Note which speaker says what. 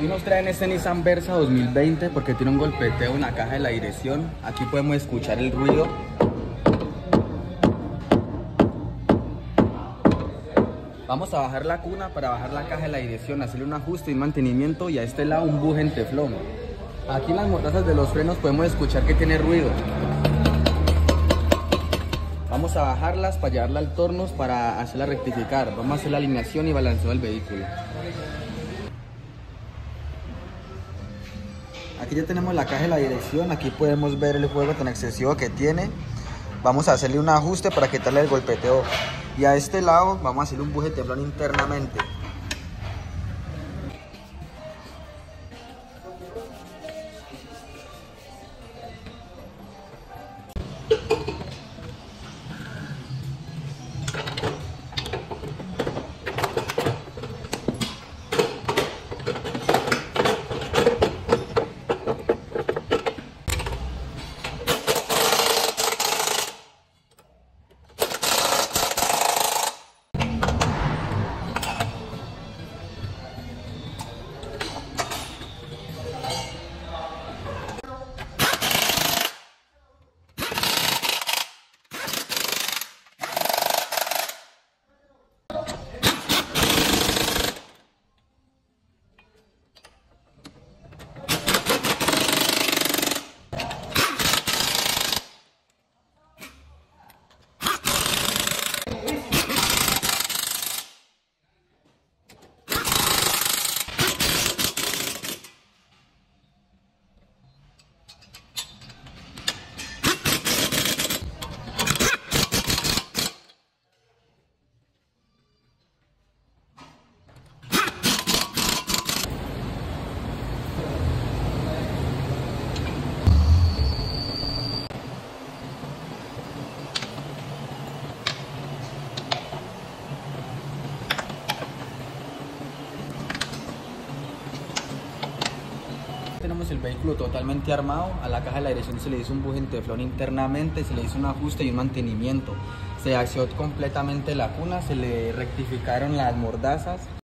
Speaker 1: Hoy nos traen este Nissan Versa 2020 porque tiene un golpeteo en la caja de la dirección. Aquí podemos escuchar el ruido. Vamos a bajar la cuna para bajar la caja de la dirección, hacerle un ajuste y mantenimiento y a este lado un buje en teflón. Aquí en las motazas de los frenos podemos escuchar que tiene ruido. Vamos a bajarlas para llevarla al tornos para hacerla rectificar. Vamos a hacer la alineación y balanceo del vehículo. Aquí ya tenemos la caja de la dirección, aquí podemos ver el juego tan excesivo que tiene. Vamos a hacerle un ajuste para quitarle el golpeteo. Y a este lado vamos a hacer un buje de internamente. Tenemos el vehículo totalmente armado. A la caja de la dirección se le hizo un buje teflón internamente, se le hizo un ajuste y un mantenimiento. Se asió completamente la cuna, se le rectificaron las mordazas.